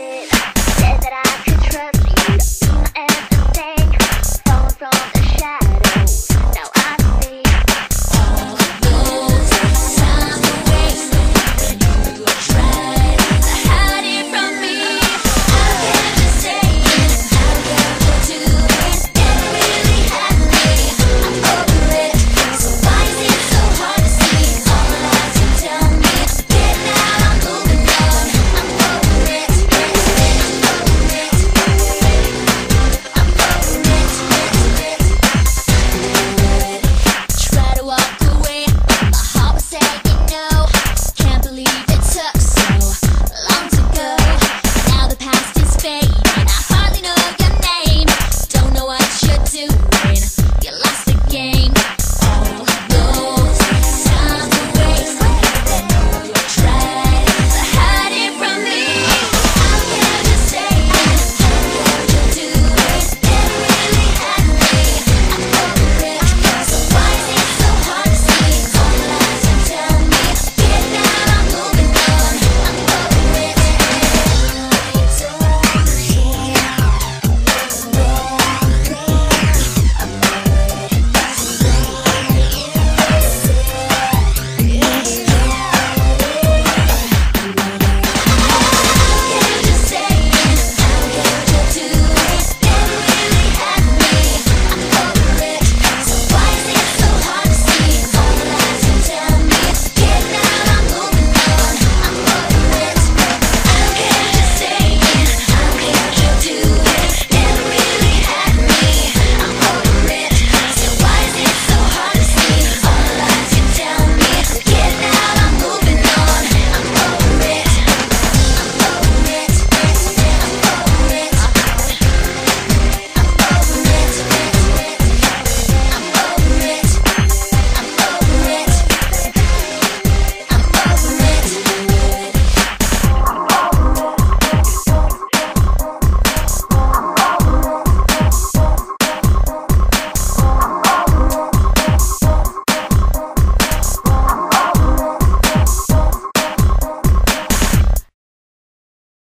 Said that I could trust you, and the thing falling from